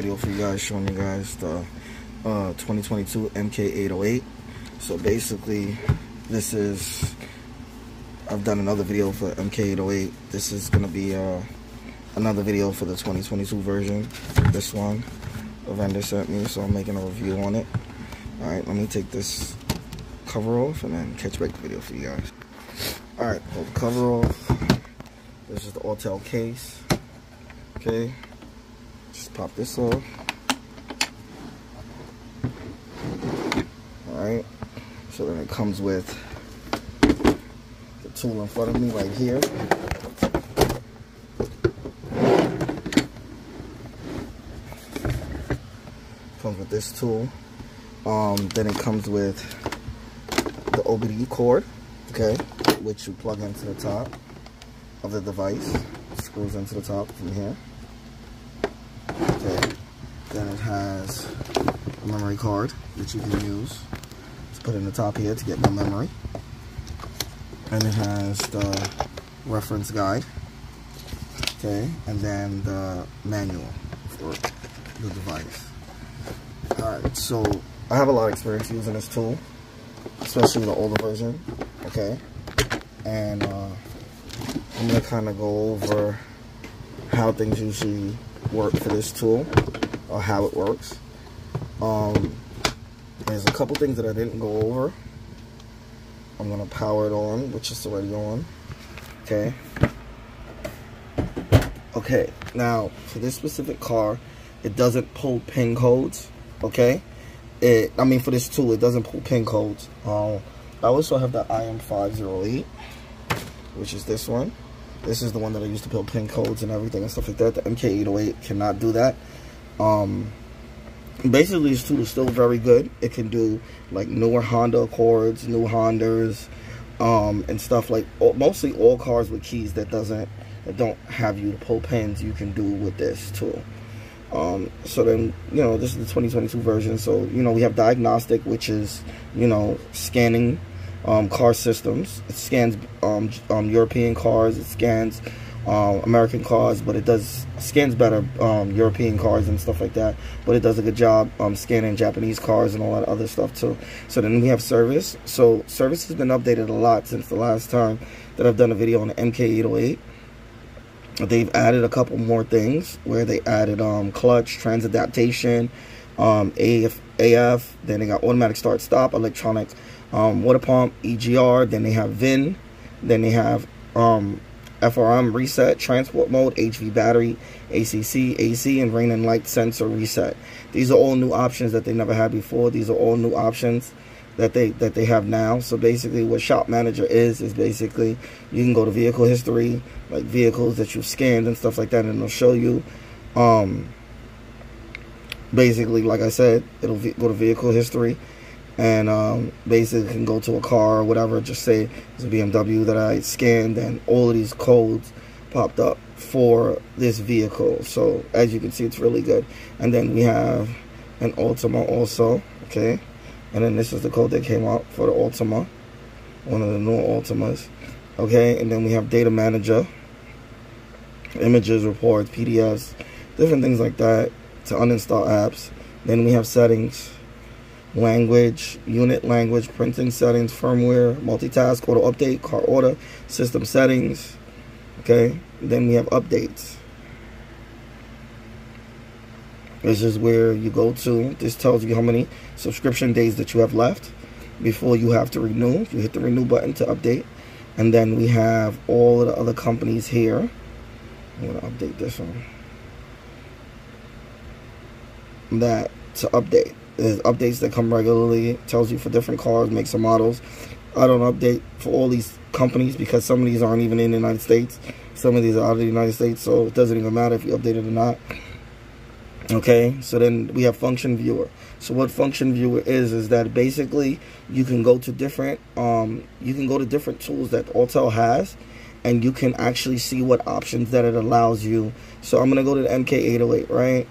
video for you guys showing you guys the uh, 2022 MK808. So basically, this is, I've done another video for MK808. This is to be uh, another video for the 2022 version. This one, a vendor sent me, so I'm making a review on it. Alright, let me take this cover off and then catch back the video for you guys. Alright, the cover off. This is the Autel case. Okay, pop this off. Alright, so then it comes with the tool in front of me right here. Comes with this tool. Um, then it comes with the OBD cord, okay, which you plug into the top of the device. Screws into the top from here. Okay. Then it has a memory card that you can use to put in the top here to get more memory. And it has the reference guide. Okay, and then the manual for the device. Alright, so I have a lot of experience using this tool, especially the older version. Okay, and uh, I'm gonna kind of go over how things usually work for this tool or how it works. Um, there's a couple things that I didn't go over. I'm gonna power it on, which is already on. Okay. Okay, now for this specific car, it doesn't pull pin codes. Okay, it. I mean for this tool, it doesn't pull pin codes. Um, I also have the IM508, which is this one. This is the one that I used to build pin codes and everything and stuff like that. The MK808 cannot do that. Um, basically, this tool is still very good. It can do like newer Honda Accords, new Hondas, um, and stuff like mostly all cars with keys that doesn't that don't have you to pull pins. You can do with this tool. Um, so then, you know, this is the 2022 version. So, you know, we have diagnostic, which is, you know, scanning um, car systems. It scans um, um, European cars. It scans um, American cars, but it does scans better um, European cars and stuff like that. But it does a good job um, scanning Japanese cars and all that other stuff too. So then we have service. So service has been updated a lot since the last time that I've done a video on the MK808. They've added a couple more things where they added um, clutch, trans adaptation, um, AF, AF, then they got automatic start stop, electronic um, water pump, EGR, then they have VIN, then they have um, FRM reset, transport mode, HV battery, ACC, AC, and rain and light sensor reset. These are all new options that they never had before. These are all new options that they that they have now. So basically what Shop Manager is, is basically you can go to vehicle history, like vehicles that you've scanned and stuff like that, and it'll show you um, basically, like I said, it'll go to vehicle history and um, basically can go to a car or whatever, just say it's a BMW that I scanned and all of these codes popped up for this vehicle. So as you can see, it's really good. And then we have an Altima also, okay? And then this is the code that came out for the Altima, one of the new Altimas, okay? And then we have Data Manager, images, reports, PDFs, different things like that to uninstall apps. Then we have settings, language, unit language, printing settings, firmware, multitask, auto update, car order, system settings. Okay, then we have updates. This is where you go to. This tells you how many subscription days that you have left before you have to renew. You hit the renew button to update. And then we have all the other companies here. I'm going to update this one. That to update. There's updates that come regularly. Tells you for different cars, makes and models. I don't update for all these companies because some of these aren't even in the United States. Some of these are out of the United States, so it doesn't even matter if you update it or not. Okay, so then we have function viewer. So what function viewer is is that basically you can go to different um you can go to different tools that Autel has and you can actually see what options that it allows you. So I'm gonna go to the MK808, right?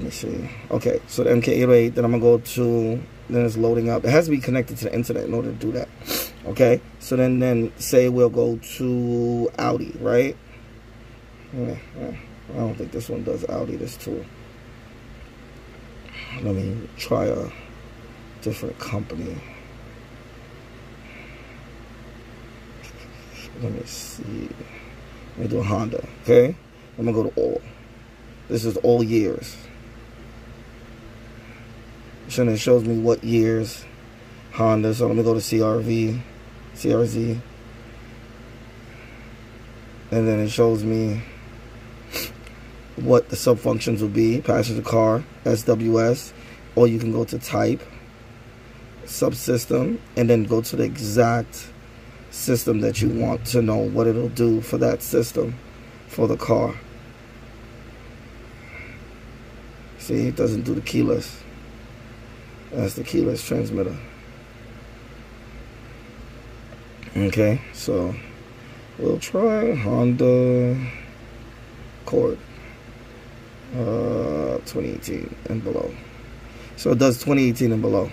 Let me see. Okay, so the MK808, then I'm gonna go to, then it's loading up. It has to be connected to the internet in order to do that. Okay, so then, then say we'll go to Audi, right? Yeah, yeah. I don't think this one does Audi, this tool. Let me try a different company. Let me see. Let me do Honda, okay? I'm gonna go to all. This is all years. So it shows me what years Honda. So let me go to CRV, CRZ. And then it shows me what the sub functions will be passenger car, SWS, or you can go to type, subsystem, and then go to the exact system that you want to know what it'll do for that system for the car. See, it doesn't do the keyless. That's the keyless transmitter. Okay, so we'll try Honda Accord uh, 2018 and below. So it does 2018 and below.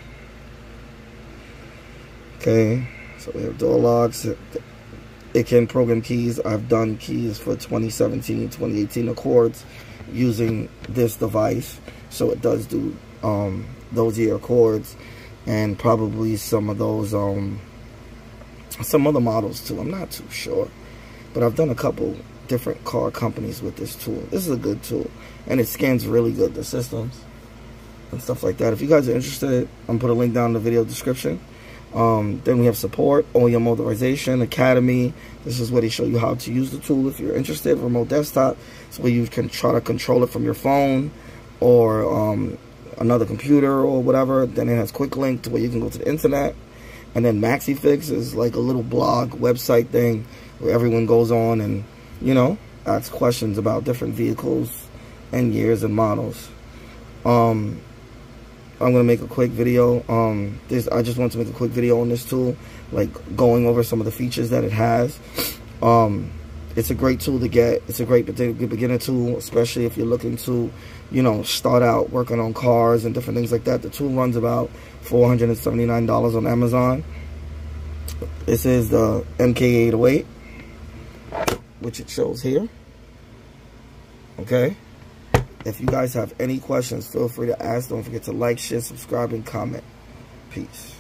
Okay, so we have door locks. It can program keys. I've done keys for 2017, 2018 Accords using this device. So it does do um, those ear Accords and probably some of those um, some other models too. I'm not too sure. But I've done a couple different car companies with this tool. This is a good tool. And it scans really good, the systems and stuff like that. If you guys are interested, I'm put a link down in the video description. Um, then we have support, OEM authorization, academy. This is where they show you how to use the tool if you're interested. Remote desktop. It's where you can try to control it from your phone or um, another computer or whatever. Then it has quick link to where you can go to the internet. And then MaxiFix is like a little blog website thing where everyone goes on and, you know, asks questions about different vehicles and years and models. Um, I'm gonna make a quick video. Um, this I just want to make a quick video on this tool, like going over some of the features that it has. Um, it's a great tool to get. It's a great beginner tool, especially if you're looking to, you know, start out working on cars and different things like that. The tool runs about $479 on Amazon. This is the MK808, which it shows here. Okay. If you guys have any questions, feel free to ask. Don't forget to like, share, subscribe, and comment. Peace.